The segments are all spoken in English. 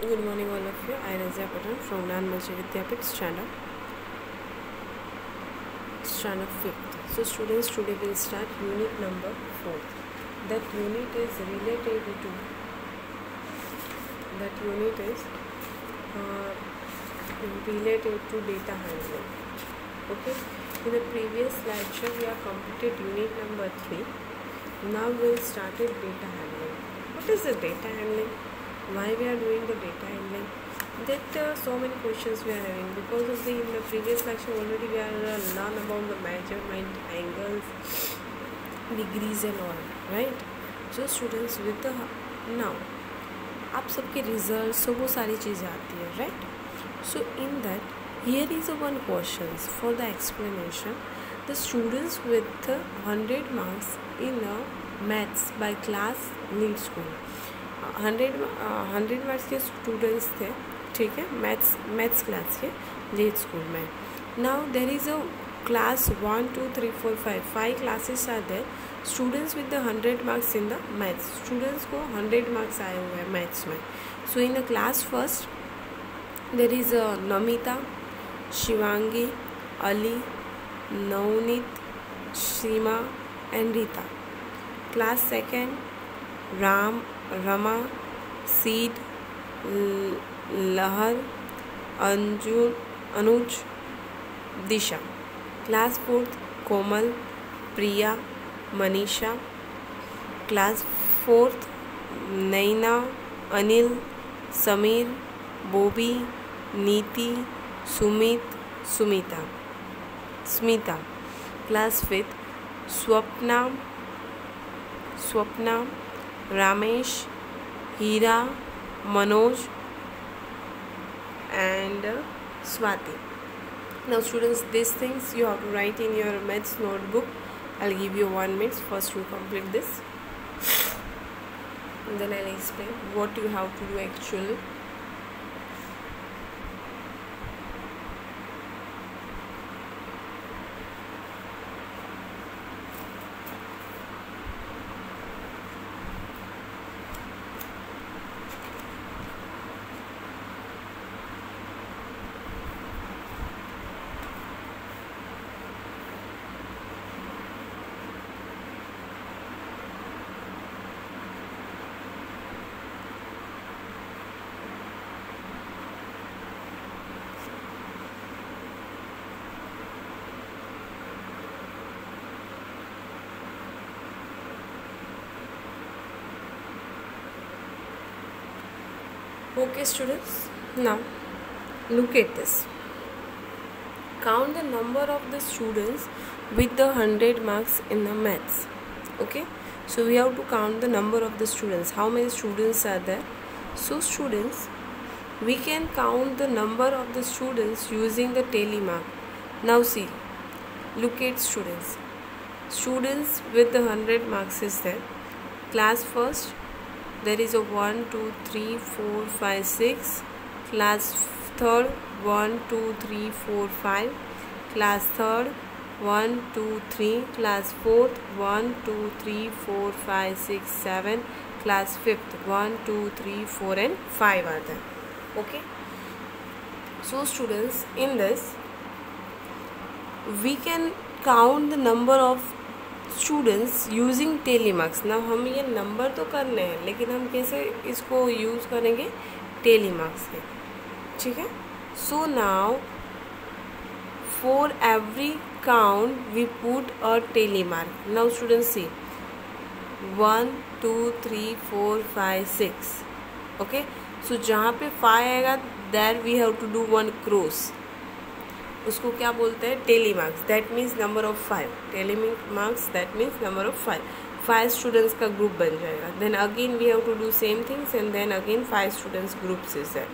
Good morning, all of you. I Rajiya Pathan from Nan Vidyapith, Standard. Standard 5th. So, students, today we'll start unit number 4. That unit is related to that unit is uh, related to data handling. Okay. In the previous lecture, we have completed unit number 3. Now we'll start with data handling. What is the data handling? Why we are doing the data handling? That uh, so many questions we are having because of the in the previous lecture already we are uh, learn about the measurement angles, degrees and all, right? So students with the now आप सबके result सब वो सारी चीज़ें आती है right so in that here is a one question for the explanation the students with hundred marks in maths by class lead school hundred hundred marks के students थे, ठीक है मैथ्स मैथ्स क्लास के लेट स्कूल में। Now there is a class one two three four five five classes are there students with the hundred marks in the maths students को hundred marks आए हुए हैं maths में। So in the class first there is a Namita Shivangi Ali Navneet Seema and Rita class second Ram rama seed Lahar anjun Anuj, Disha. Class fourth, Komal, Priya, Manisha. Class fourth, Naina, Anil, Sameer, Bobby, Niti, Sumit, Sumita. Smita. Class fifth, Swapna Swapna Ramesh, Hira, Manoj and uh, Swati. Now students these things you have to write in your maths notebook. I'll give you one minute first you complete this and then I'll explain what you have to do actually. Okay students. Now look at this. Count the number of the students with the 100 marks in the maths. Okay? So we have to count the number of the students. How many students are there? So students we can count the number of the students using the tally mark now see. Look at students. Students with the 100 marks is there. Class first there is a 1 2 3 4 5 6 class third 1 2 3 4 5 class third 1 2 3 class fourth 1 2 3 4 5 6 7 class fifth 1 2 3 4 and 5 are there. Okay? So students in this we can count the number of students using tally marks ना हम ये number तो करने हैं, लेकिन हम कैसे इसको यूज़ करेंगे? टेली मार्क्स से। ठीक है? So now for every count we put a tally mark now student see one two three four five six okay so जहाँ पे फाइव आएगा there we have to do one cross उसको क्या बोलते हैं? Tally marks that means number of five tally marks that means number of five five students का group बन जाएगा. Then again we have to do same things and then again five students group is है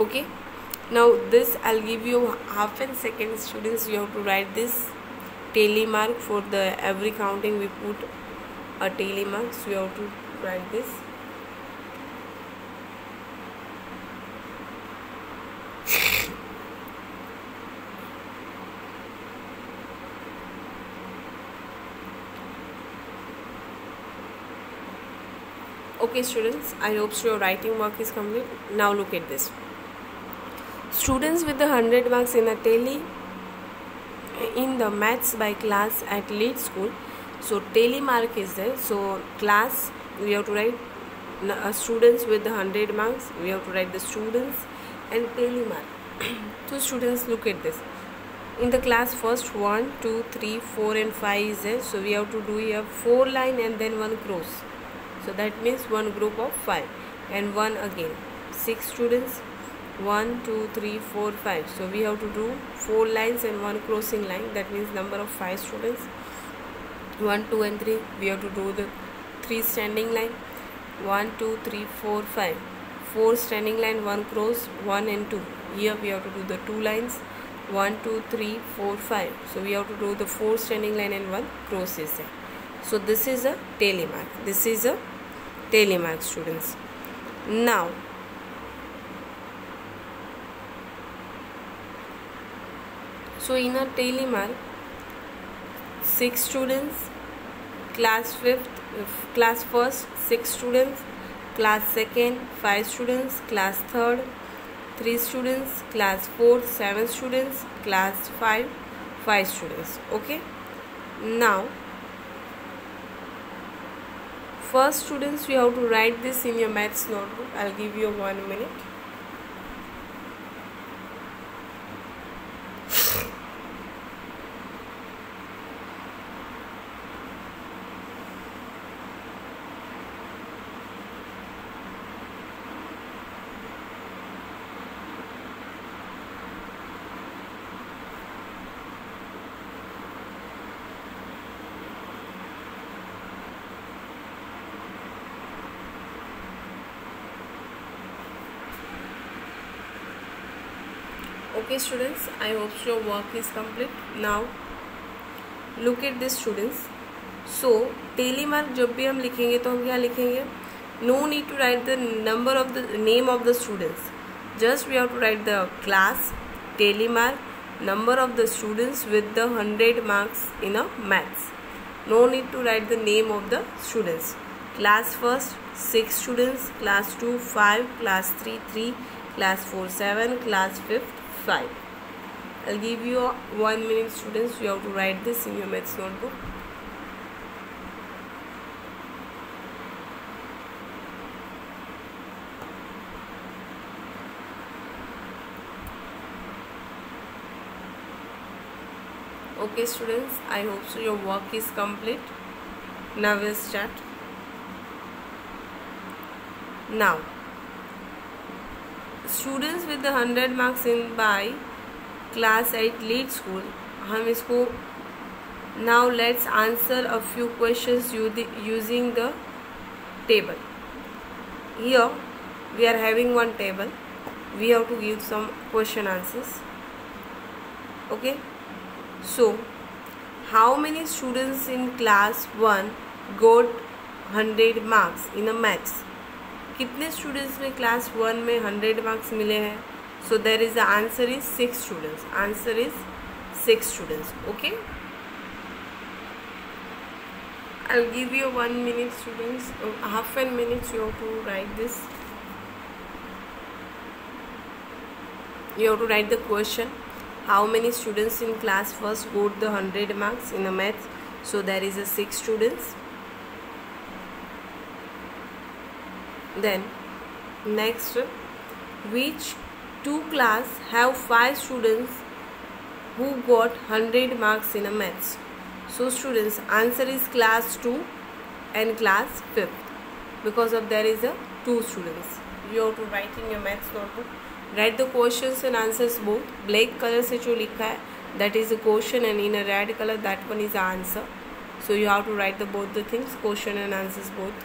okay now this I give you half and second students you have to write this tally mark for the every counting we put a tally marks you have to write this okay students i hope your writing work is complete. Now look at this. Students with the 100 marks in a tally in the maths by class at lead school. So tally mark is there. So class we have to write uh, students with the 100 marks we have to write the students and tally mark. two students look at this. In the class first 1 2 3 4 and 5 is there. So we have to do here four line and then one cross so that means one group of five. And one again. Six students. One two three four five. So we have to do four lines and one crossing line. That means number of five students. One two and three. We have to do the three standing line. 1 2 3 4 5 4 standing line one cross one and two. Here we have to do the two lines. One two three four five. So we have to do the four standing line and one cross is there. So this is a tally mark this is a tally mark students. Now so in a tally mark six students class fifth class first six students class second five students class third three students class fourth seven students class five five students. Okay? Now first students you have to write this in your maths notebook. I'll give you one minute okay students I hope your work is complete now look at this students so tally mark जब भी हम लिखेंगे तो हम क्या लिखेंगे? No need to write the number of the name of the students just we have to write the class tally mark number of the students with the hundred marks in a maths no need to write the name of the students class first six students class two five class three three class four seven class fifth 5 I'll give you one minute students. You have to write this in your maths notebook. Okay students. I hope so your work is complete. Now we'll start. Now students with hundred marks in by class eight lead school हम इसको now let's answer a few questions using the table here we are having one table we have to give some question answers okay so how many students in class 1 got 100 marks in a maths कितने students ने class one में hundred marks मिले हैं so there is the answer is six students answer is six students okay I'll give you one minute students uh, half a minute you have to write this you have to write the question how many students in class first got the 100 marks in a maths so there is a 6 students then next which two class have five students who got 100 marks in a maths? So students answer is class 2 and class 5th because of there is a two students. You have to write in your maths notebook. Write the questions and answers both. Black color se jo likha hai that is a question and in a red color that one is answer. So you have to write the both the things question and answers both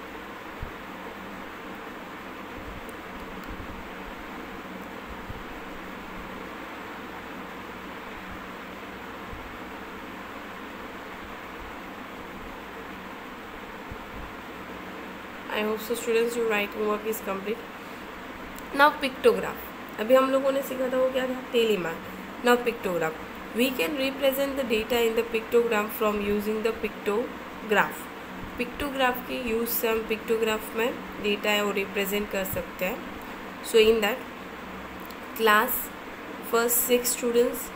I hope so students you writing work is complete now pictograph अभी हम लोगों ने सीखा था वो क्या था? Tally mark now pictograph we can represent the data in the pictogram from using the pictograph pictograph की यूज़ से हम पिक्टोग्राफ में डेटा है वो रिप्रेजेंट कर सकते हैं. So in that class first six students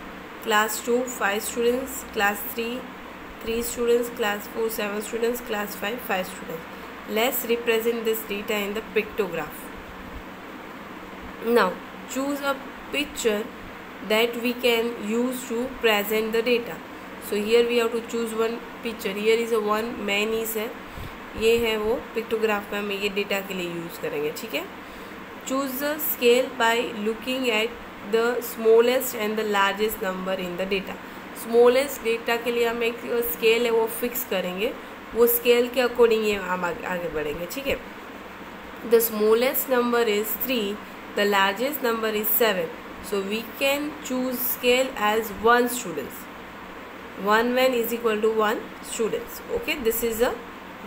class two five students class three three students, class 4 7 students, class 5 5 students. Let's represent this data in the pictograph now choose a picture that we can use to present the data so here we have to choose one picture here is a one man is है ये है वो pictograph में हम ये data के लिए use करेंगे ठीक है choose the scale by looking at the smallest and the largest number in the data smallest data के लिए हम एक स्केल है वो फिक्स करेंगे वो स्केल के अकॉर्डिंग ये हम आगे बढ़ेंगे, ठीक है? The smallest number is three the largest number is seven so we can choose scale as one students one man is equal to one students okay this is a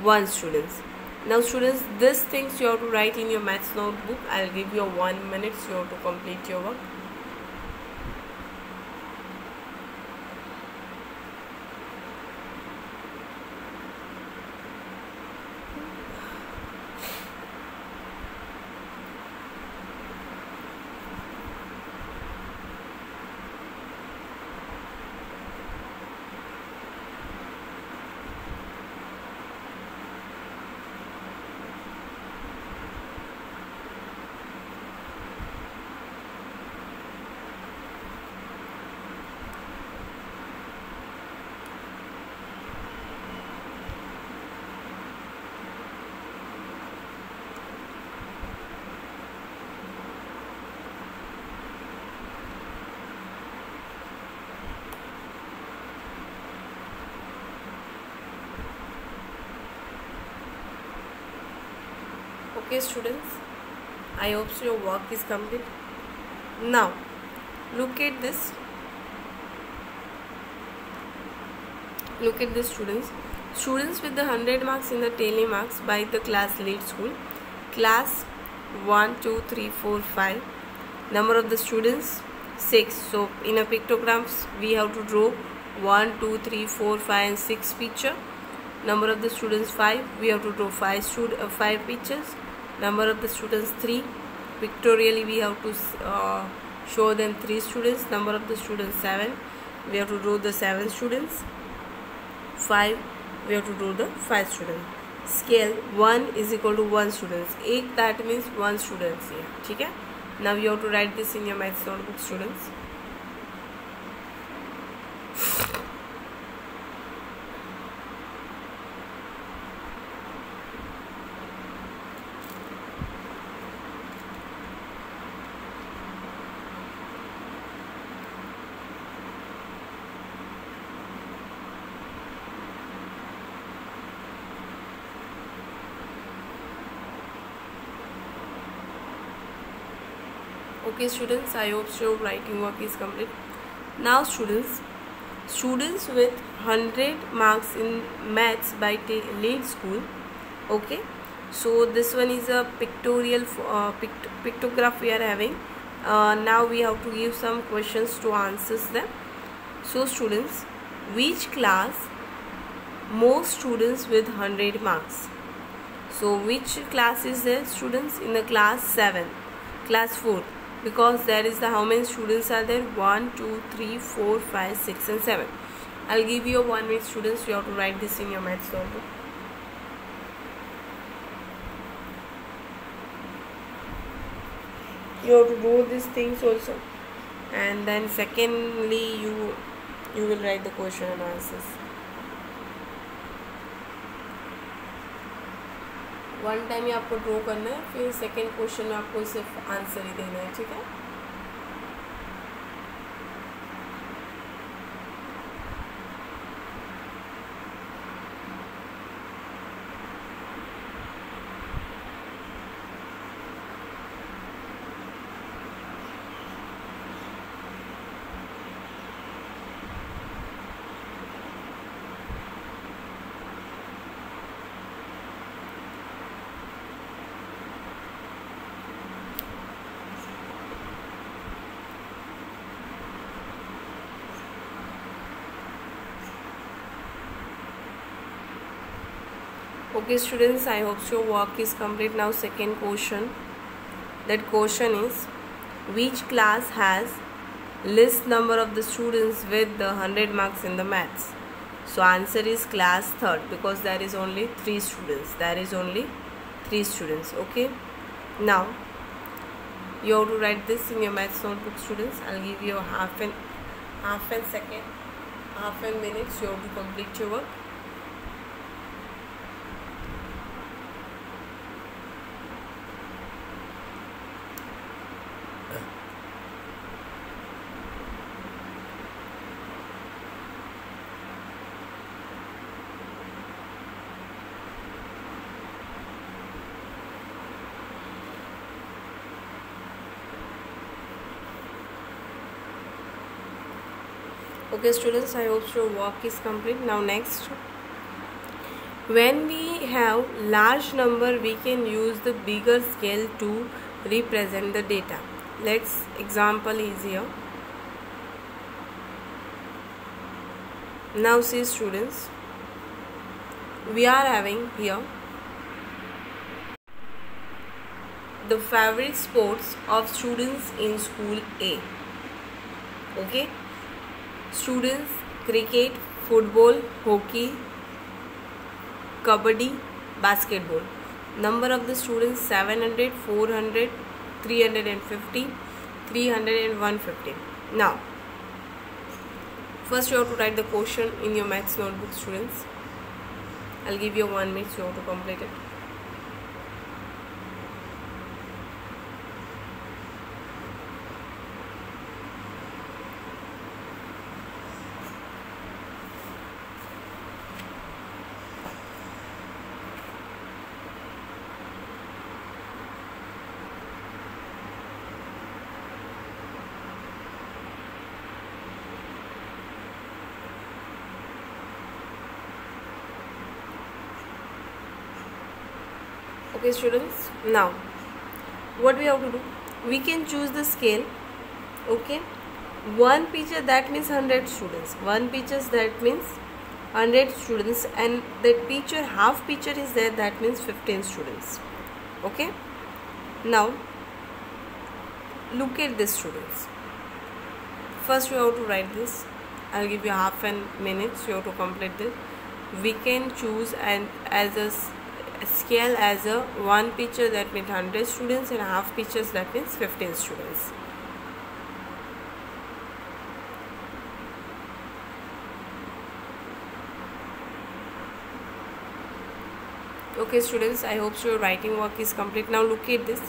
one students now students this things you have to write in your maths notebook I give you one minutes you have to complete your work okay students. I hope so your work is complete. Now look at this. Look at this students. Students with the 100 marks in the tally marks by the class lead school. Class 1 2 3 4 5 number of the students 6 so in a pictograms we have to draw 1 2 3 4 5 and 6 picture. Number of the students 5 we have to draw 5 stud uh, 5 pictures number of the students 3 pictorially we have to uh, show them 3 students. Number of the students 7 we have to draw the 7 students. 5 we have to draw the 5 students. Scale 1 is equal to 1 students. 8 that means 1 students here. okay now you have to write this in your math notebook students. Okay students i hope so writing work is complete. Now students students with 100 marks in maths by lead school okay? So this one is a pictorial uh, pict pictograph we are having. Uh, now we have to give some questions to answers them. So students which class most students with 100 marks? So which class is there students in the class 7 class 4 because there is the how many students are there? 1 2 3 4 5 6 and 7 i'll give you a one minute students you have to write this in your maths notebook. You have to do these things also. And then secondly you you will write the question and answers one time ही आपको draw करना है, फिर second question में आपको सिर्फ़ answer ही देना है, ठीक है? Okay students i hope your work is complete. Now second question. That question is which class has list number of the students with the 100 marks in the maths? So answer is class third because there is only three students. There is only three students okay? Now you have to write this in your maths notebook students. I'll give you half an half a second half a minute. You have to complete your work okay students i hope your work is complete. Now next. When we have large number we can use the bigger scale to represent the data. Let's example is here. Now see students we are having here the favorite sports of students in school a. Okay students cricket football hockey kabaddi basketball. Number of the students 700 400 350 300 and 150 now first you have to write the question in your maths notebook students. I'll give you one minute you have to complete it okay students. Now what we have to do? We can choose the scale okay? One picture that means 100 students. One pictures that means 100 students. And that picture half picture is there that means 15 students okay? Now look at this students. First you have to write this. I'll give you half a minute so you have to complete this. We can choose and as a scale as a one picture that means 100 students and half pictures that means 15 students. Okay students i hope your writing work is complete. Now look at this.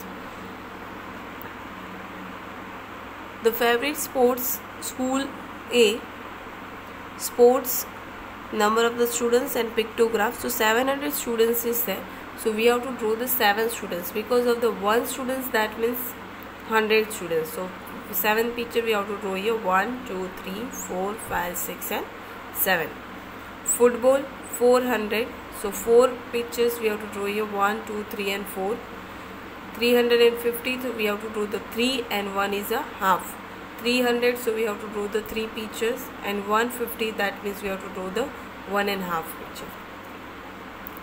The favorite sports school a sports number of the students and pictographs. So 700 students is there. So we have to draw the seven students. Because of the one students that means 100 students. So seven picture we have to draw here. One two three four five six and seven. Football 400 so four pictures we have to draw here. One two three and four. 350 so we have to draw the three and one is a half 300 so we have to draw the three pictures and 150 that means we have to draw the one and a half picture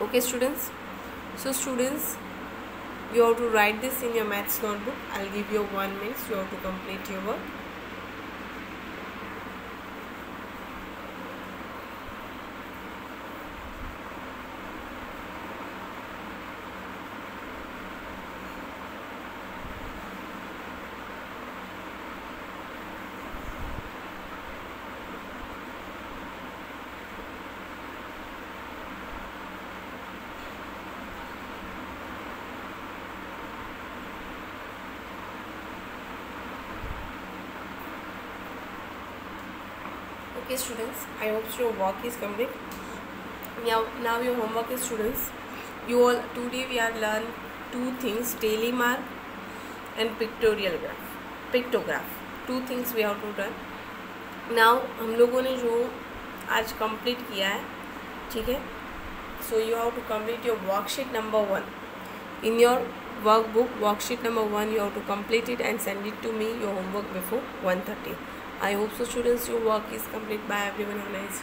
okay students? So students you have to write this in your maths notebook. I'll give you one minute you have to complete your work okay students i hope your work is complete now now your homework is students you all today we are learn two things daily mark and pictorial graph pictograph two things we have to learn now हम लोगों ने जो आज complete किया है ठीक है so you have to complete your worksheet number one in your workbook worksheet number one you have to complete it and send it to me your homework before 1.30 i hope so students your work is complete by everyone have a nice